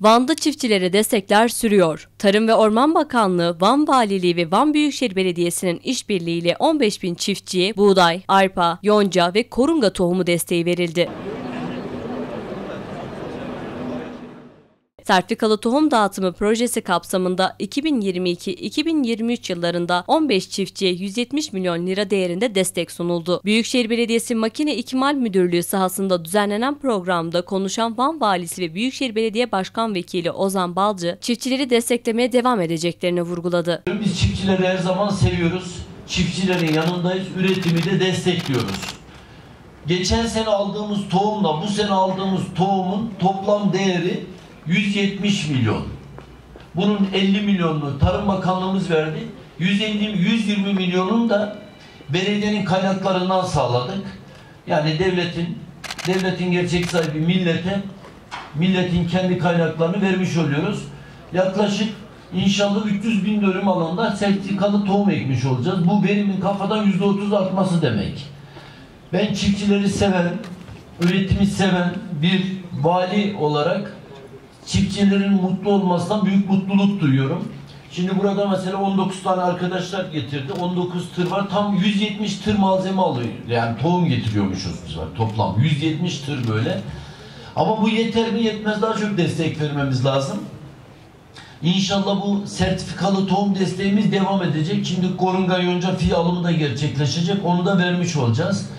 Van'da çiftçilere destekler sürüyor. Tarım ve Orman Bakanlığı, Van Valiliği ve Van Büyükşehir Belediyesi'nin işbirliğiyle 15 bin çiftçiye buğday, arpa, yonca ve korunga tohumu desteği verildi. Sertifikalı tohum dağıtımı projesi kapsamında 2022-2023 yıllarında 15 çiftçiye 170 milyon lira değerinde destek sunuldu. Büyükşehir Belediyesi Makine İkmal Müdürlüğü sahasında düzenlenen programda konuşan Van Valisi ve Büyükşehir Belediye Başkan Vekili Ozan Balcı, çiftçileri desteklemeye devam edeceklerini vurguladı. Biz çiftçileri her zaman seviyoruz. Çiftçilerin yanındayız. Üretimi de destekliyoruz. Geçen sene aldığımız tohumla bu sene aldığımız tohumun toplam değeri 170 milyon. Bunun 50 milyonunu Tarım Bakanlığımız verdi. 150 120 milyonun da belediyenin kaynaklarından sağladık. Yani devletin devletin gerçek sahibi millete milletin kendi kaynaklarını vermiş oluyoruz. Yaklaşık inşallah 300 bin dönüm alanda sertifikalı tohum ekmiş olacağız. Bu verimin kafadan %30 artması demek. Ben çiftçileri seven, üretimi seven bir vali olarak çiftçilerin mutlu olmasından büyük mutluluk duyuyorum. Şimdi burada mesela 19 tane arkadaşlar getirdi. 19 tır var. Tam 170 tır malzeme alıyor. Yani tohum getiriyormuşuz biz var toplam. 170 tır böyle. Ama bu yeter mi yetmez daha çok destek vermemiz lazım. İnşallah bu sertifikalı tohum desteğimiz devam edecek. Şimdi korunga yonca fi alımı da gerçekleşecek. Onu da vermiş olacağız.